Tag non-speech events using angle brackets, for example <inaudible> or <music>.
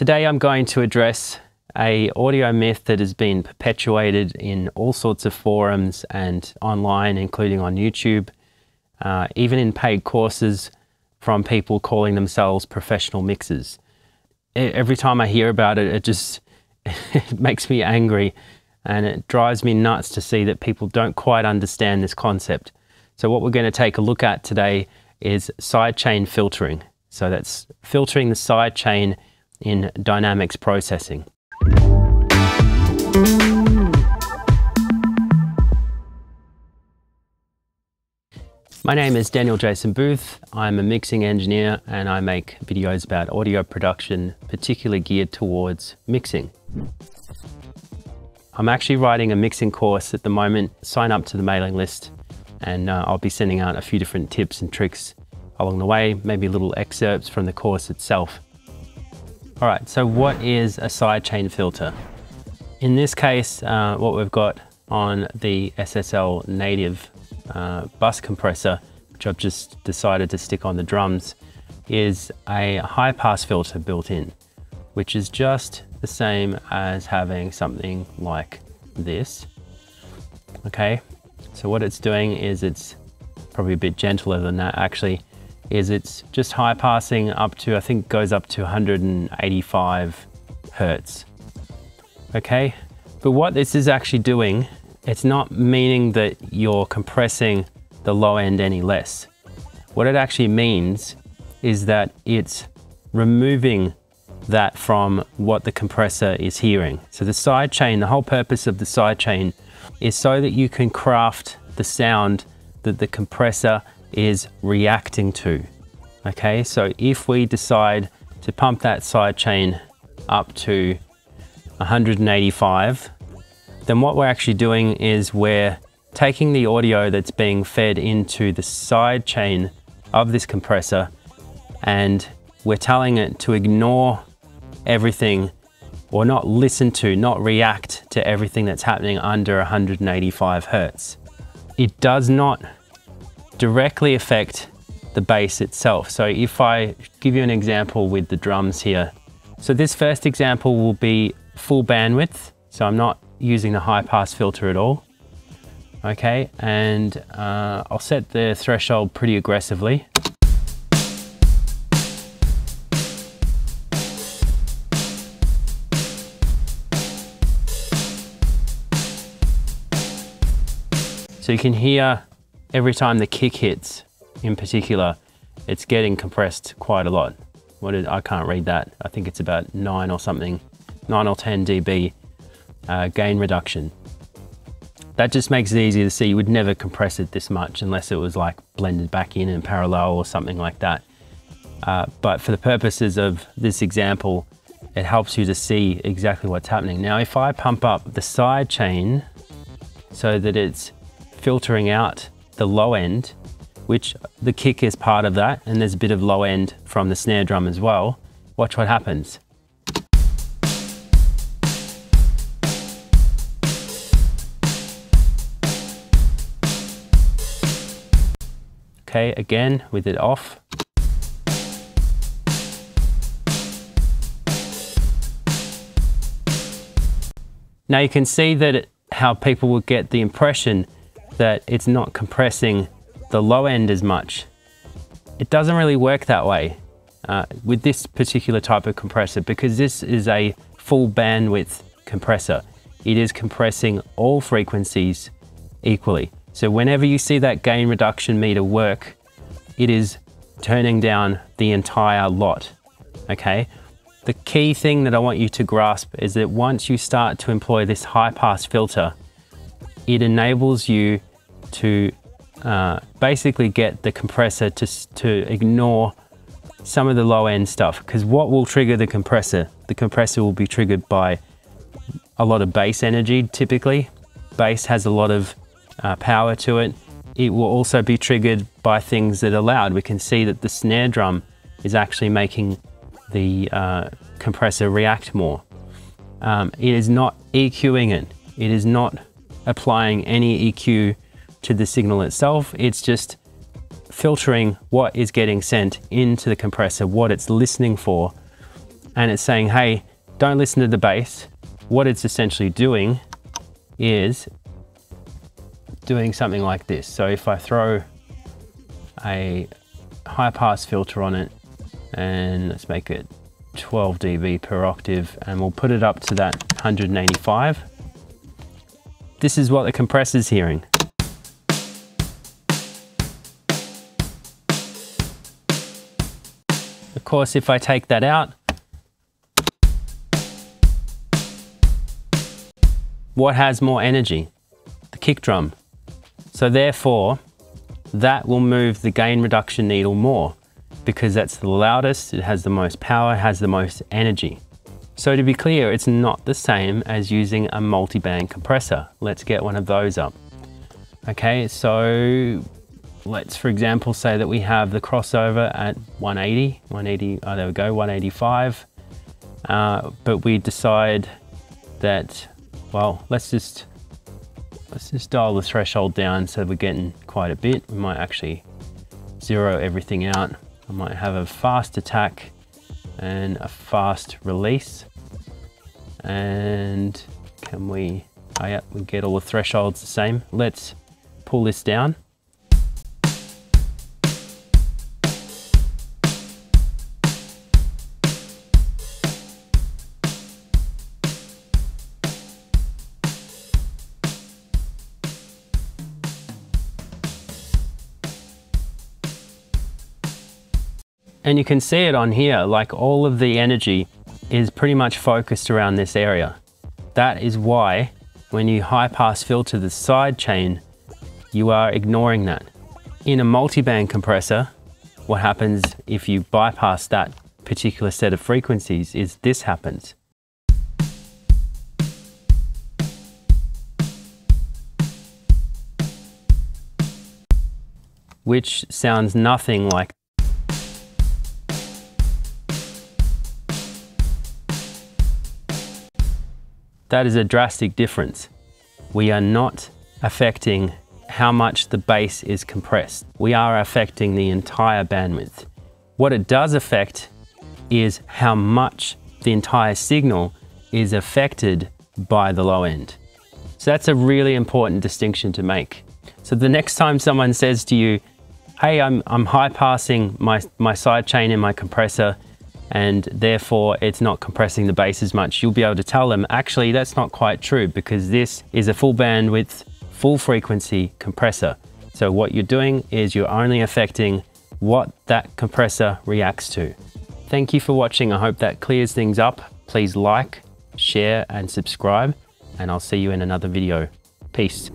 Today I'm going to address a audio myth that has been perpetuated in all sorts of forums and online, including on YouTube, uh, even in paid courses from people calling themselves professional mixers. Every time I hear about it, it just <laughs> it makes me angry and it drives me nuts to see that people don't quite understand this concept. So what we're going to take a look at today is sidechain filtering. So that's filtering the sidechain in dynamics processing. My name is Daniel Jason Booth. I'm a mixing engineer and I make videos about audio production, particularly geared towards mixing. I'm actually writing a mixing course at the moment. Sign up to the mailing list and uh, I'll be sending out a few different tips and tricks along the way, maybe little excerpts from the course itself. All right, so what is a sidechain filter? In this case, uh, what we've got on the SSL native uh, bus compressor, which I've just decided to stick on the drums, is a high pass filter built in, which is just the same as having something like this. Okay, so what it's doing is it's probably a bit gentler than that actually, is it's just high passing up to, I think goes up to 185 Hertz. Okay, but what this is actually doing, it's not meaning that you're compressing the low end any less. What it actually means is that it's removing that from what the compressor is hearing. So the side chain, the whole purpose of the side chain is so that you can craft the sound that the compressor is reacting to. Okay, so if we decide to pump that side chain up to 185, then what we're actually doing is we're taking the audio that's being fed into the side chain of this compressor and we're telling it to ignore everything or not listen to, not react to everything that's happening under 185 Hertz. It does not directly affect the bass itself. So if I give you an example with the drums here. So this first example will be full bandwidth. So I'm not using the high pass filter at all. Okay, and uh, I'll set the threshold pretty aggressively. So you can hear every time the kick hits, in particular, it's getting compressed quite a lot. What is, I can't read that. I think it's about nine or something, nine or 10 dB uh, gain reduction. That just makes it easier to see. You would never compress it this much unless it was like blended back in in parallel or something like that. Uh, but for the purposes of this example, it helps you to see exactly what's happening. Now, if I pump up the side chain so that it's filtering out the low end, which the kick is part of that, and there's a bit of low end from the snare drum as well. Watch what happens. Okay, again with it off. Now you can see that it, how people will get the impression that it's not compressing the low end as much. It doesn't really work that way uh, with this particular type of compressor because this is a full bandwidth compressor. It is compressing all frequencies equally. So whenever you see that gain reduction meter work, it is turning down the entire lot, okay? The key thing that I want you to grasp is that once you start to employ this high pass filter, it enables you to uh, basically get the compressor to, to ignore some of the low end stuff because what will trigger the compressor? The compressor will be triggered by a lot of bass energy typically. Bass has a lot of uh, power to it. It will also be triggered by things that are loud. We can see that the snare drum is actually making the uh, compressor react more. Um, it is not EQing it. It is not applying any EQ to the signal itself. It's just filtering what is getting sent into the compressor, what it's listening for, and it's saying, hey, don't listen to the bass. What it's essentially doing is doing something like this. So if I throw a high pass filter on it and let's make it 12 dB per octave and we'll put it up to that 185. This is what the compressor's hearing. Course, if I take that out, what has more energy? The kick drum. So therefore, that will move the gain reduction needle more because that's the loudest, it has the most power, has the most energy. So to be clear, it's not the same as using a multi-band compressor. Let's get one of those up. Okay, so let's for example say that we have the crossover at 180, 180, oh there we go, 185. Uh, but we decide that, well, let's just Let's just dial the threshold down so we're getting quite a bit. We might actually zero everything out. I might have a fast attack and a fast release. And can we, oh yeah, we get all the thresholds the same. Let's pull this down. And you can see it on here, like all of the energy is pretty much focused around this area. That is why when you high pass filter the side chain, you are ignoring that. In a multi-band compressor, what happens if you bypass that particular set of frequencies is this happens. Which sounds nothing like That is a drastic difference. We are not affecting how much the bass is compressed. We are affecting the entire bandwidth. What it does affect is how much the entire signal is affected by the low end. So that's a really important distinction to make. So the next time someone says to you, hey, I'm, I'm high passing my, my side chain in my compressor, and therefore it's not compressing the bass as much, you'll be able to tell them, actually, that's not quite true because this is a full bandwidth, full frequency compressor. So what you're doing is you're only affecting what that compressor reacts to. Thank you for watching. I hope that clears things up. Please like, share, and subscribe, and I'll see you in another video. Peace.